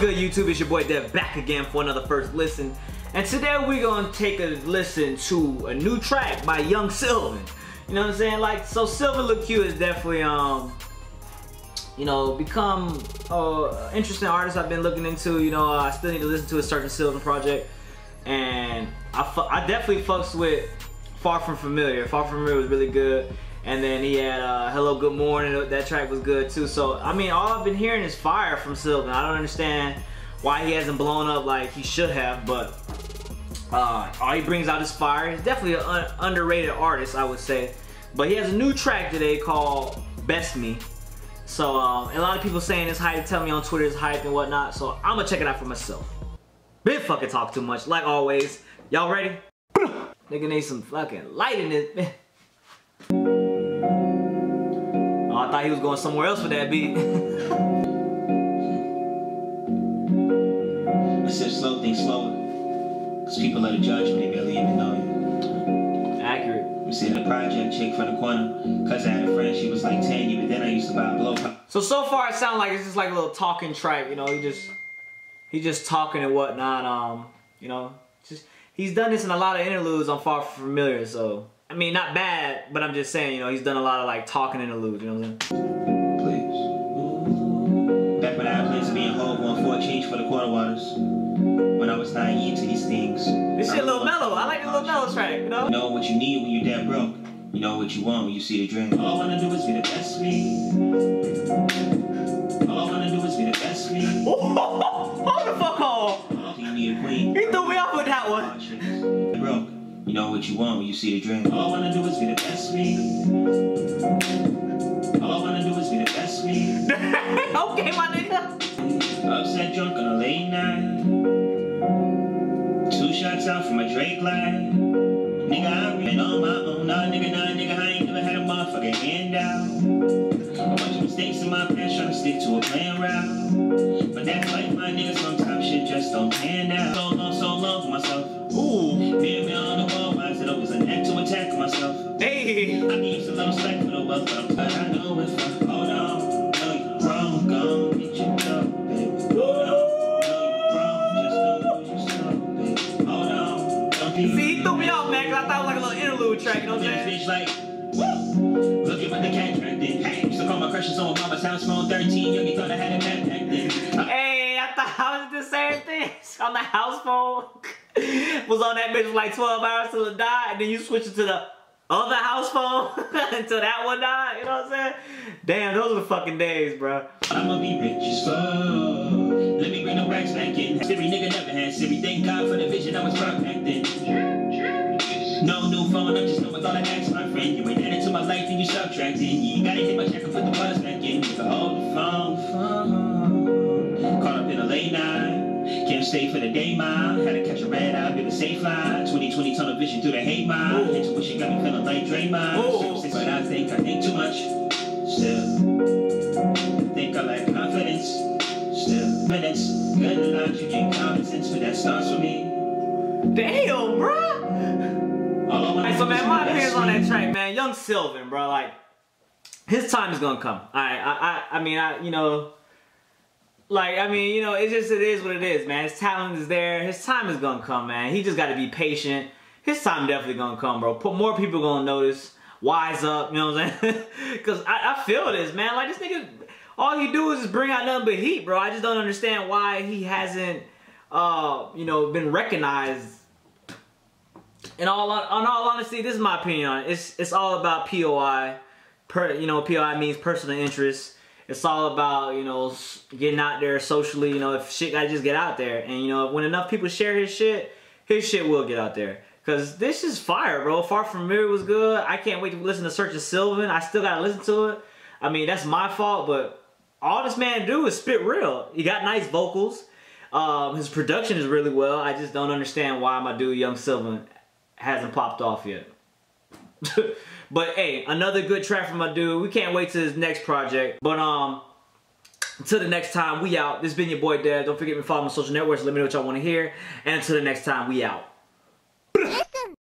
good YouTube? It's your boy Dev back again for another first listen. And today we're gonna take a listen to a new track by Young Sylvan. You know what I'm saying? Like, so Sylvan LaCue is definitely, um, you know, become uh, interesting artist I've been looking into. You know, I still need to listen to his certain Sylvan project. And I, I definitely fucks with Far From Familiar. Far From Familiar was really good. And then he had uh, Hello Good Morning, that track was good too. So, I mean, all I've been hearing is fire from Sylvan. I don't understand why he hasn't blown up like he should have, but uh, all he brings out is fire. He's definitely an un underrated artist, I would say. But he has a new track today called Best Me. So, um, a lot of people saying it's hype, tell me on Twitter it's hype and whatnot. So, I'm gonna check it out for myself. Been fucking talk too much, like always. Y'all ready? Nigga need some fucking light in this. Thought he was going somewhere else with that beat. I said slow, think slower. Cause people are the judge when they barely even know you. Accurate. We see the project chick from the corner. Cause I had a friend, she was like 10, even then I used to buy a blow pop. So, so far it sounds like it's just like a little talking track, you know, he just, he just talking and whatnot, um, you know, just, he's done this in a lot of interludes on Far From Familiar, so. I mean, not bad, but I'm just saying, you know, he's done a lot of like talking interludes, you know what I'm saying? Please. Back when I had plans to be in Hove on 4 change for the quarter waters. When I was naive to these things. This shit a little mellow. I like the little mellow track, you know? You know what you need when you're damn broke. You know what you want when you see the dream. All I wanna do is be the best me. All I wanna do is be the best me. Hold the fuck on. You need a queen. He threw me off You know what you want when you see the dream. All I wanna do is be the best me. All I wanna do is be the best me. okay, my nigga. Upset drunk on a late night. Two shots out from a Drake line. Nigga, I been on my own. Nah, nigga, nah, nigga, I ain't never had a motherfucking handout. Bunch of mistakes in my past, trying to stick to a plan route. But that's like my nigga, sometimes shit just don't pan out. So long, so long for myself. Ooh. And me on the wall, I said I was an act to attack myself. Hey. I need some little slack for the wealth, but I'm glad I know if I hold on, know you wrong, gon' get your cup, baby. Hold on, know you wrong, just know you yourself, baby. Hold on, don't be. See, he threw me off, man, cause I thought it was like a little interlude track, you know what I'm saying? Bitch, like, woo! Look at what the used to call my crushes on mama's house phone 13, young, you thought I had a cat back then. Hey, I thought I was the same thing on the house phone. was on that bitch for like 12 hours till it died, and then you switch it to the other house phone until that one died, you know what I'm saying? Damn, those are the fucking days, bro. I'ma be rich as fuck. Let me bring the racks back in. Siri nigga never had Siri. Thank God for the vision I was rock back then. No new phone, I just know with all the ask my friend. You ain't added to my life and you subtracting. You gotta hit my Stay for the day mile. Had to catch a red eye, been a safe line. 2020 tunnel vision through the hate mile. Intuition got me feeling like Draymond. But I think I think too much. Still, think I lack confidence. Still, minutes. Good luck, you get common sense, but that starts with me. Damn, bro. Alright, so man, my opinions on that track, man. Young Sylvan, bro. Like, his time is gonna come. Alright, I, I, I mean, I, you know. Like, I mean, you know, it's just, it is what it is, man. His talent is there. His time is gonna come, man. He just gotta be patient. His time definitely gonna come, bro. Put more people gonna notice. Wise up, you know what I'm saying? Cause I, I feel this, man. Like, this nigga, all he do is just bring out nothing but heat, bro. I just don't understand why he hasn't, uh, you know, been recognized. In all, on all honesty, this is my opinion on it. It's, it's all about POI. Per, you know, POI means personal interest it's all about you know getting out there socially you know if shit gotta just get out there. And you know when enough people share his shit his shit will get out there. Because this is fire bro. Far from familiar was good. I can't wait to listen to search of sylvan. I still gotta listen to it. I mean that's my fault but all this man do is spit real. He got nice vocals. Um, his production is really well. I just don't understand why my dude young sylvan hasn't popped off yet But hey, another good track from my dude. We can't wait to his next project. But um, until the next time, we out. This has been your boy Dad. Don't forget to follow my social networks. Let me know what y'all want to hear. And until the next time, we out.